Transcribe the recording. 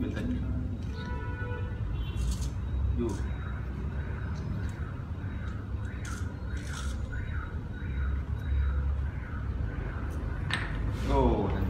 You You. Oh, Go.